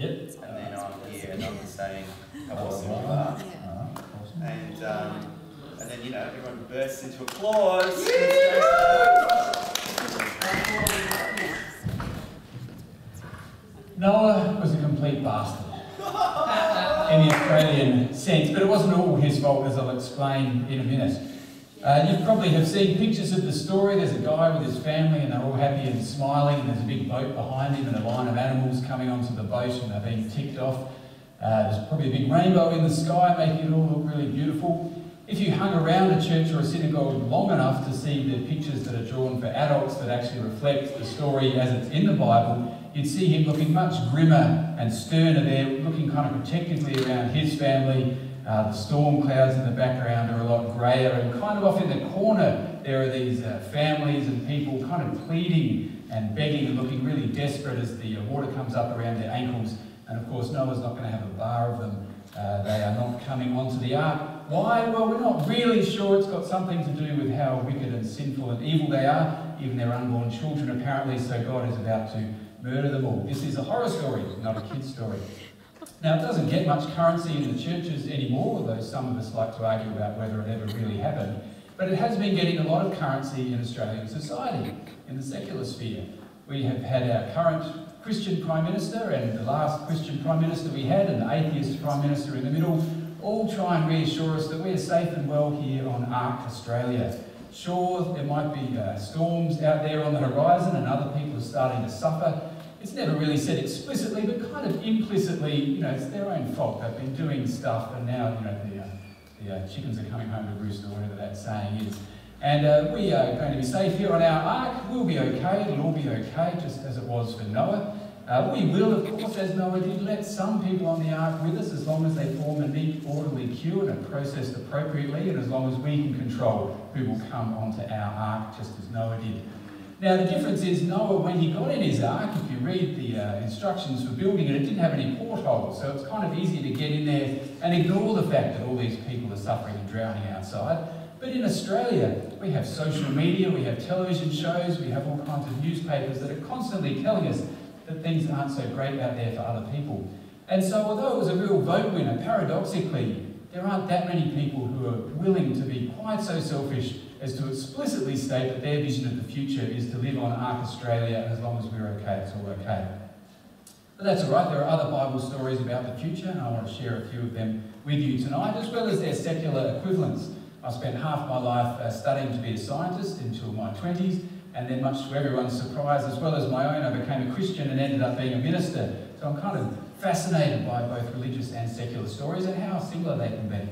Yep. And then I'm here and I'm saying how awesome you are. Uh. And, um, and then, you know, everyone bursts into applause. Noah was a complete bastard in the Australian sense, but it wasn't all his fault, as I'll explain in a minute. Uh, you probably have seen pictures of the story. There's a guy with his family, and they're all happy and smiling, and there's a big boat behind him, and a line of animals coming onto the boat, and they're being ticked off. Uh, there's probably a big rainbow in the sky, making it all look really beautiful. If you hung around a church or a synagogue long enough to see the pictures that are drawn for adults that actually reflect the story as it's in the Bible, you'd see him looking much grimmer and sterner there, looking kind of protectively around his family. Uh, the storm clouds in the background are a lot greyer, and kind of off in the corner, there are these uh, families and people kind of pleading and begging and looking really desperate as the uh, water comes up around their ankles. And of course, Noah's not going to have a bar of them. Uh, they are not coming onto the ark. Why? Well, we're not really sure. It's got something to do with how wicked and sinful and evil they are, even their unborn children, apparently. So God is about to murder them all. This is a horror story, not a kid's story. Now, it doesn't get much currency in the churches anymore, although some of us like to argue about whether it ever really happened. But it has been getting a lot of currency in Australian society, in the secular sphere. We have had our current Christian Prime Minister and the last Christian Prime Minister we had, and the atheist Prime Minister in the middle, all try and reassure us that we're safe and well here on Ark Australia. Sure, there might be uh, storms out there on the horizon and other people are starting to suffer, it's never really said explicitly, but kind of implicitly, you know, it's their own fault. They've been doing stuff, and now, you know, the, uh, the uh, chickens are coming home to roost, or whatever that saying is. And uh, we are going to be safe here on our ark. We'll be okay. It'll all be okay, just as it was for Noah. Uh, we will, of course, as Noah did, let some people on the ark with us as long as they form a neat, orderly queue and are processed appropriately, and as long as we can control who will come onto our ark, just as Noah did. Now, the difference is Noah, when he got in his ark, if you read the uh, instructions for building it, it didn't have any portholes, so it's kind of easy to get in there and ignore the fact that all these people are suffering and drowning outside. But in Australia, we have social media, we have television shows, we have all kinds of newspapers that are constantly telling us that things aren't so great out there for other people. And so, although it was a real vote winner, paradoxically, there aren't that many people who are willing to be quite so selfish as to explicitly state that their vision of the future is to live on Ark Australia, as long as we're okay, it's all okay. But that's all right, there are other Bible stories about the future, and I want to share a few of them with you tonight, as well as their secular equivalents. I spent half my life uh, studying to be a scientist until my 20s, and then, much to everyone's surprise, as well as my own, I became a Christian and ended up being a minister. So I'm kind of fascinated by both religious and secular stories and how similar they can be.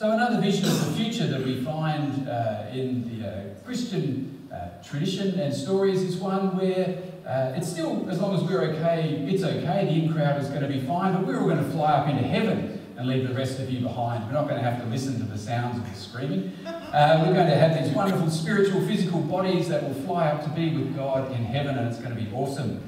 So another vision of the future that we find uh, in the uh, Christian uh, tradition and stories is one where uh, it's still, as long as we're okay, it's okay, the in crowd is going to be fine, but we're all going to fly up into heaven and leave the rest of you behind. We're not going to have to listen to the sounds of the screaming. Uh, we're going to have these wonderful spiritual, physical bodies that will fly up to be with God in heaven, and it's going to be awesome.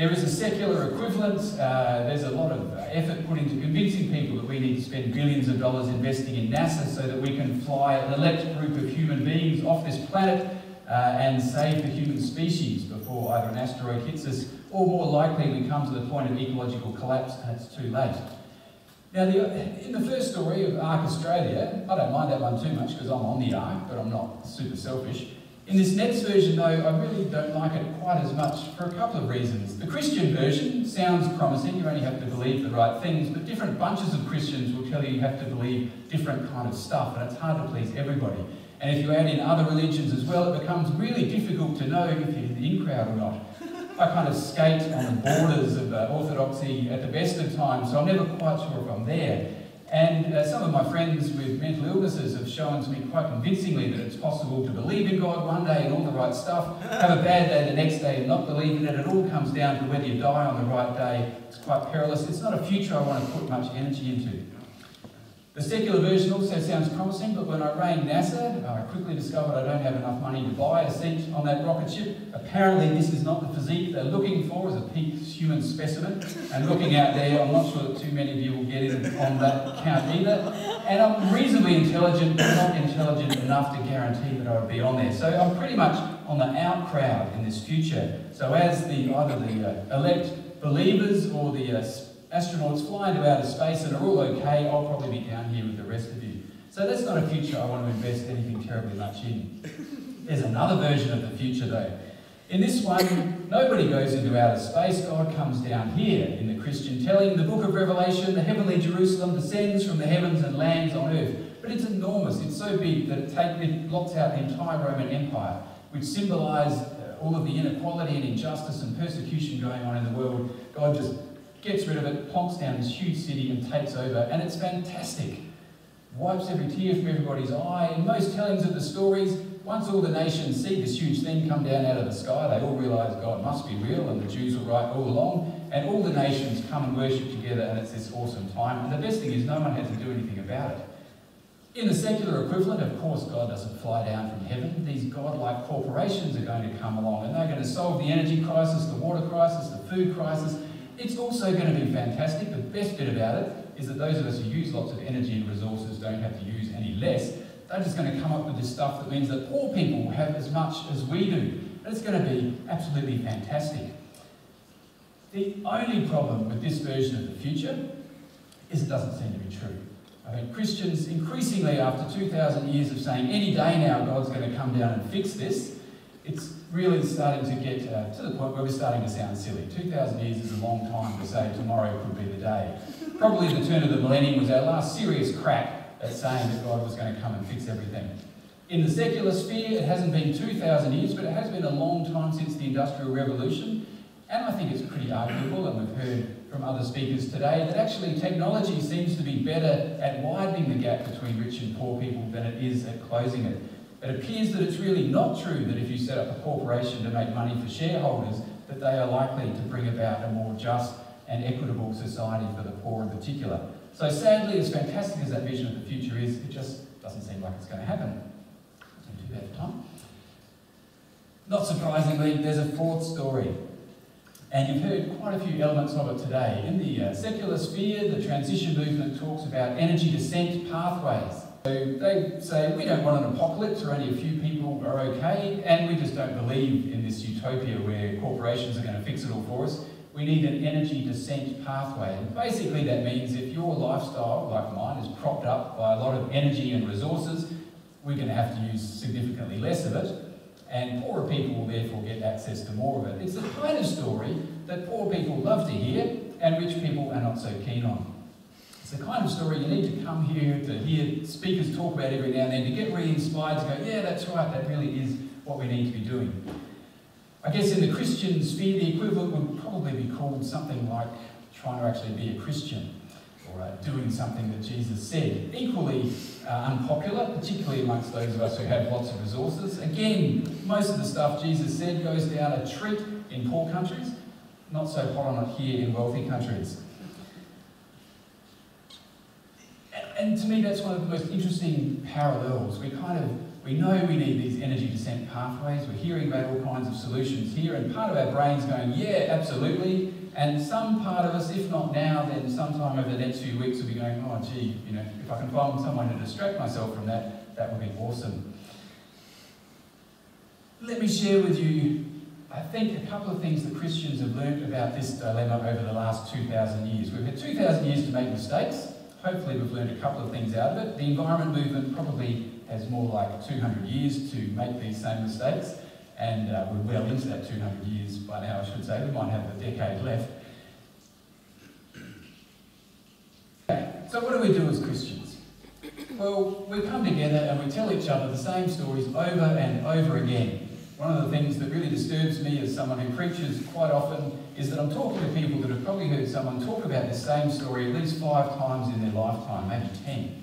There is a secular equivalent. Uh, there's a lot of effort put into convincing people that we need to spend billions of dollars investing in NASA so that we can fly an elect group of human beings off this planet uh, and save the human species before either an asteroid hits us or more likely we come to the point of ecological collapse and it's too late. Now, the, in the first story of Ark Australia, I don't mind that one too much because I'm on the Ark, but I'm not super selfish. In this next version, though, I really don't like it quite as much for a couple of reasons. The Christian version sounds promising, you only have to believe the right things, but different bunches of Christians will tell you you have to believe different kind of stuff, and it's hard to please everybody. And if you add in other religions as well, it becomes really difficult to know if you're in the in crowd or not. I kind of skate on the borders of uh, orthodoxy at the best of times, so I'm never quite sure if I'm there. And uh, some of my friends with mental illnesses have shown to me quite convincingly that it's possible to believe in God one day and all the right stuff, have a bad day the next day and not believe in it. It all comes down to whether you die on the right day. It's quite perilous. It's not a future I want to put much energy into. The secular version also sounds promising, but when I rang NASA, I quickly discovered I don't have enough money to buy a seat on that rocket ship. Apparently, this is not the physique they're looking for as a peak human specimen. And looking out there, I'm not sure that too many of you will get in on that count either. And I'm reasonably intelligent, but not intelligent enough to guarantee that I would be on there. So I'm pretty much on the out crowd in this future. So as the either the uh, elect believers or the uh, astronauts fly into outer space and are all okay, I'll probably be down here with the rest of you. So that's not a future I want to invest anything terribly much in. There's another version of the future though. In this one, nobody goes into outer space. God comes down here in the Christian telling. The book of Revelation, the heavenly Jerusalem descends from the heavens and lands on earth. But it's enormous. It's so big that it, take, it blocks out the entire Roman Empire, which symbolised uh, all of the inequality and injustice and persecution going on in the world. God just gets rid of it, plonks down this huge city and takes over. And it's fantastic. Wipes every tear from everybody's eye. In most tellings of the stories, once all the nations see this huge thing come down out of the sky, they all realise God must be real and the Jews were right all along, and all the nations come and worship together, and it's this awesome time. And the best thing is, no one has to do anything about it. In the secular equivalent, of course, God doesn't fly down from heaven. These godlike corporations are going to come along and they're going to solve the energy crisis, the water crisis, the food crisis. It's also going to be fantastic. The best bit about it is that those of us who use lots of energy and resources don't have to use any less they're just going to come up with this stuff that means that poor people have as much as we do. And it's going to be absolutely fantastic. The only problem with this version of the future is it doesn't seem to be true. I think Christians, increasingly after 2,000 years of saying any day now God's going to come down and fix this, it's really starting to get uh, to the point where we're starting to sound silly. 2,000 years is a long time to say tomorrow could be the day. Probably the turn of the millennium was our last serious crack at saying that God was going to come and fix everything. In the secular sphere, it hasn't been 2,000 years, but it has been a long time since the Industrial Revolution. And I think it's pretty arguable, and we've heard from other speakers today, that actually technology seems to be better at widening the gap between rich and poor people than it is at closing it. It appears that it's really not true that if you set up a corporation to make money for shareholders, that they are likely to bring about a more just and equitable society for the poor in particular. So sadly, as fantastic as that vision of the future is, it just doesn't seem like it's going to happen. Too bad for time. Not surprisingly, there's a fourth story. And you've heard quite a few elements of it today. In the uh, secular sphere, the transition movement talks about energy descent pathways. So they say we don't want an apocalypse where only a few people are okay, and we just don't believe in this utopia where corporations are going to fix it all for us we need an energy descent pathway. And basically that means if your lifestyle, like mine, is propped up by a lot of energy and resources, we're going to have to use significantly less of it, and poorer people will therefore get access to more of it. It's the kind of story that poor people love to hear, and rich people are not so keen on. It's the kind of story you need to come here to hear speakers talk about every now and then to get re-inspired to go, yeah, that's right, that really is what we need to be doing. I guess in the Christian sphere, the equivalent would probably be called something like trying to actually be a Christian or uh, doing something that Jesus said. Equally uh, unpopular, particularly amongst those of us who have lots of resources. Again, most of the stuff Jesus said goes down a treat in poor countries, not so it here in wealthy countries. And to me, that's one of the most interesting parallels. We kind of we know we need these energy descent pathways. We're hearing about all kinds of solutions here, and part of our brain's going, yeah, absolutely. And some part of us, if not now, then sometime over the next few weeks, will be going, oh, gee, you know, if I can find someone to distract myself from that, that would be awesome. Let me share with you, I think, a couple of things that Christians have learned about this dilemma over the last 2,000 years. We've had 2,000 years to make mistakes. Hopefully, we've learned a couple of things out of it. The environment movement probably has more like 200 years to make these same mistakes, and uh, we're well into that 200 years by now, I should say. We might have a decade left. Okay, so what do we do as Christians? Well, we come together and we tell each other the same stories over and over again. One of the things that really disturbs me as someone who preaches quite often is that I'm talking to people that have probably heard someone talk about the same story at least five times in their lifetime, maybe ten.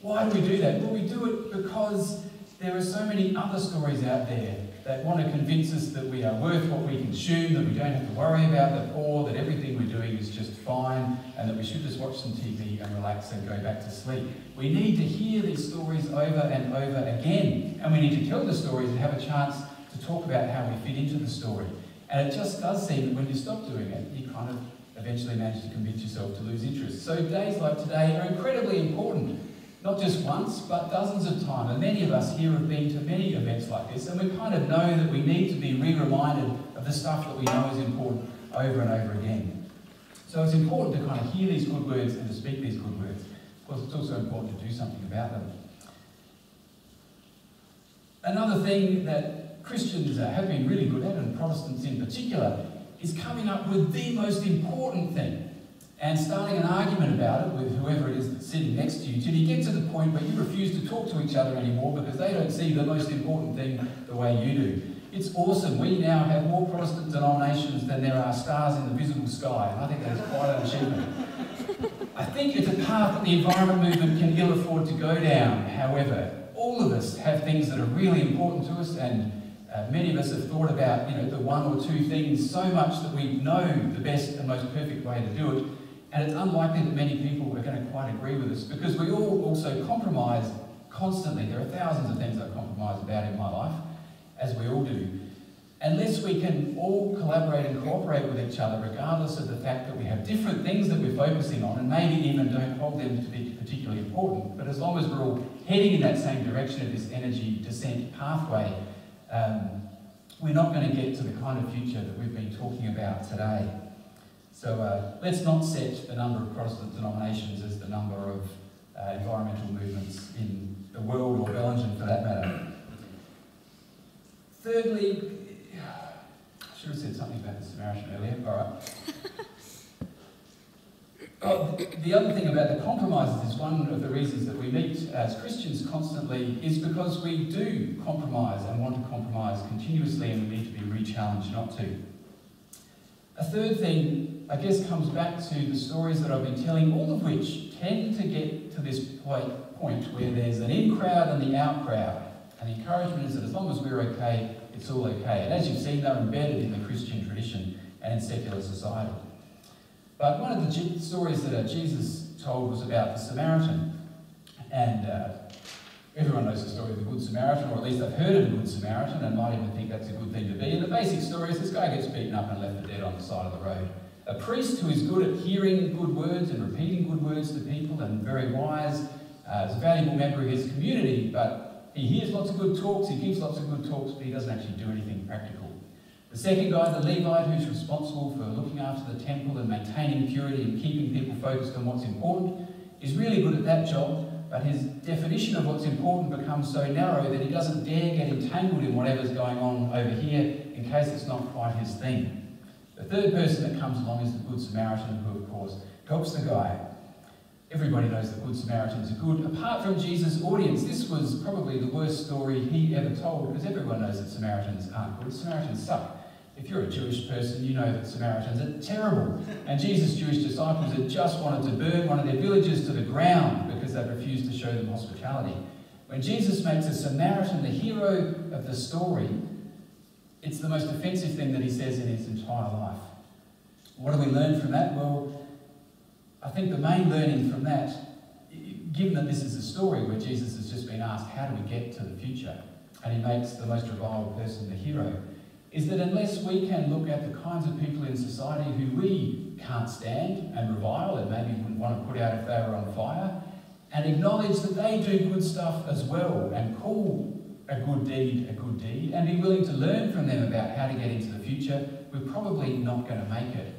Why do we do that? Well, we do it because there are so many other stories out there that want to convince us that we are worth what we consume, that we don't have to worry about the poor, that everything we're doing is just fine, and that we should just watch some TV and relax and go back to sleep. We need to hear these stories over and over again, and we need to tell the stories and have a chance to talk about how we fit into the story. And it just does seem that when you stop doing it, you kind of eventually manage to convince yourself to lose interest. So days like today are incredibly important not just once, but dozens of times. And many of us here have been to many events like this, and we kind of know that we need to be re reminded of the stuff that we know is important over and over again. So it's important to kind of hear these good words and to speak these good words. Of course, it's also important to do something about them. Another thing that Christians have been really good at, and Protestants in particular, is coming up with the most important thing and starting an argument about it with whoever it is that's sitting next to you till you get to the point where you refuse to talk to each other anymore because they don't see the most important thing the way you do. It's awesome. We now have more Protestant denominations than there are stars in the visible sky, and I think that is quite an achievement. I think it's a path that the environment movement can ill afford to go down. However, all of us have things that are really important to us, and uh, many of us have thought about you know, the one or two things so much that we know the best and most perfect way to do it. And it's unlikely that many people are going to quite agree with us because we all also compromise constantly. There are thousands of things I compromise about in my life, as we all do. Unless we can all collaborate and cooperate with each other, regardless of the fact that we have different things that we're focusing on and maybe even don't hold them to be particularly important, but as long as we're all heading in that same direction of this energy descent pathway, um, we're not going to get to the kind of future that we've been talking about today. So uh, let's not set the number of Protestant denominations as the number of uh, environmental movements in the world or Bellingen for that matter. Thirdly, I should have said something about the Samaritan earlier. All right. Oh, the other thing about the compromises is one of the reasons that we meet as Christians constantly is because we do compromise and want to compromise continuously and we need to be re-challenged not to. A third thing, I guess, comes back to the stories that I've been telling, all of which tend to get to this point where there's an in crowd and the out crowd. And the encouragement is that as long as we're okay, it's all okay. And as you've seen, they're embedded in the Christian tradition and in secular society. But one of the stories that uh, Jesus told was about the Samaritan. And uh, everyone knows the story of the Good Samaritan, or at least they've heard of the Good Samaritan and might even think that's a good thing to be. And the basic story is this guy gets beaten up and left for dead on the side of the road. A priest who is good at hearing good words and repeating good words to people and very wise, uh, is a valuable member of his community, but he hears lots of good talks, he gives lots of good talks, but he doesn't actually do anything practical. The second guy, the Levite, who's responsible for looking after the temple and maintaining purity and keeping people focused on what's important, is really good at that job, but his definition of what's important becomes so narrow that he doesn't dare get entangled in whatever's going on over here in case it's not quite his thing. The third person that comes along is the Good Samaritan, who, of course, helps the guy. Everybody knows the Good Samaritans are good. Apart from Jesus' audience, this was probably the worst story he ever told because everyone knows that Samaritans aren't good. Samaritans suck. If you're a Jewish person, you know that Samaritans are terrible. And Jesus' Jewish disciples had just wanted to burn one of their villages to the ground because they'd refused to show them hospitality. When Jesus makes a Samaritan the hero of the story, it's the most offensive thing that he says in his entire life. What do we learn from that? Well, I think the main learning from that, given that this is a story where Jesus has just been asked, how do we get to the future? And he makes the most reviled person the hero is that unless we can look at the kinds of people in society who we can't stand and revile and maybe wouldn't want to put out if they were on fire, and acknowledge that they do good stuff as well and call a good deed a good deed and be willing to learn from them about how to get into the future, we're probably not going to make it.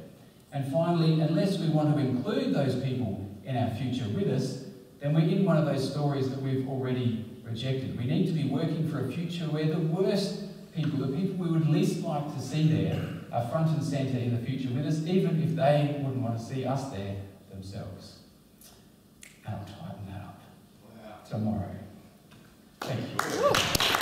And finally, unless we want to include those people in our future with us, then we're in one of those stories that we've already rejected. We need to be working for a future where the worst people, the people we would least like to see there, are front and centre in the future with us, even if they wouldn't want to see us there themselves. And I'll tighten that up wow. tomorrow. Thank you.